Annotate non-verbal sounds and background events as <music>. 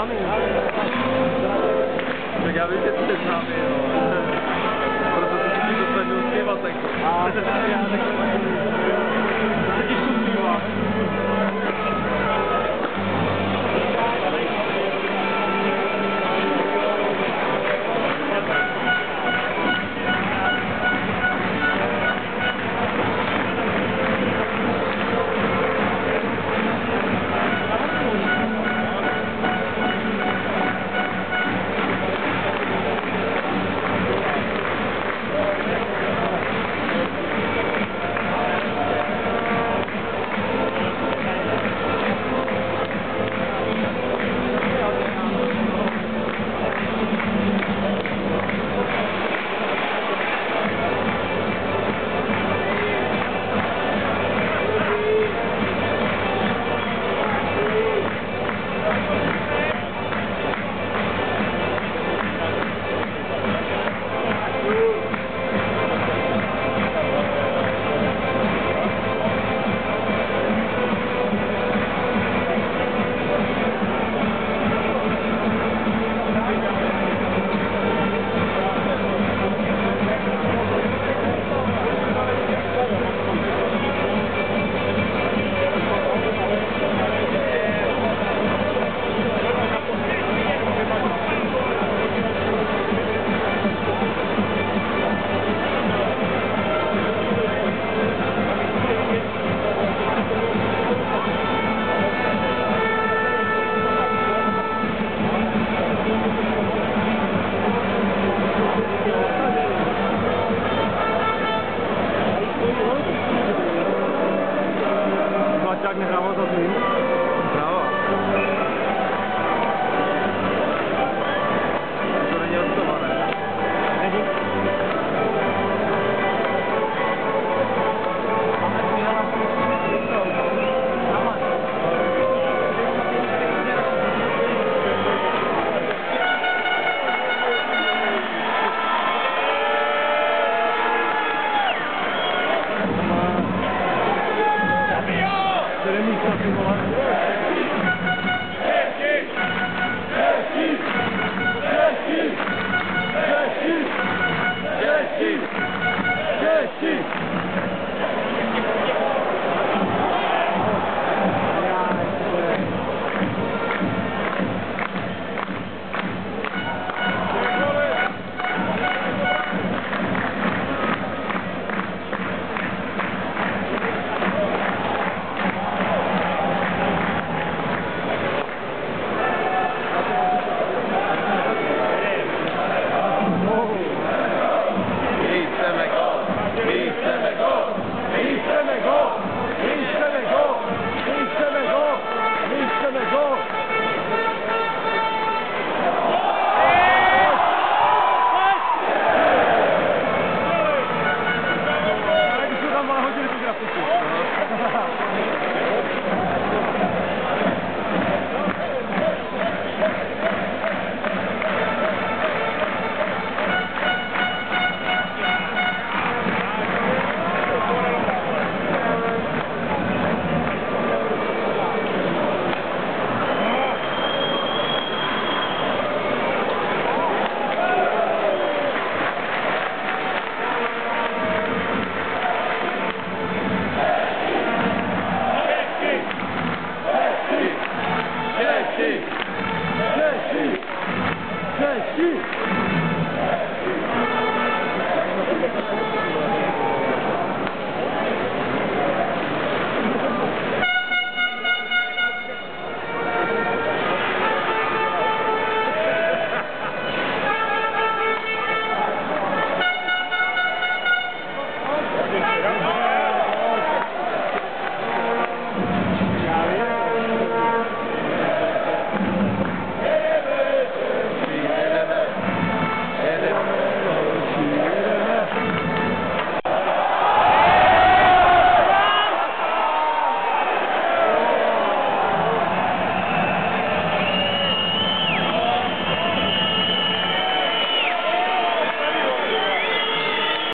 známý. Tak já vím, že jste známý, <laughs> jo. Proto jsem si to snažil zpívat, tak... A já takhle... Thank you.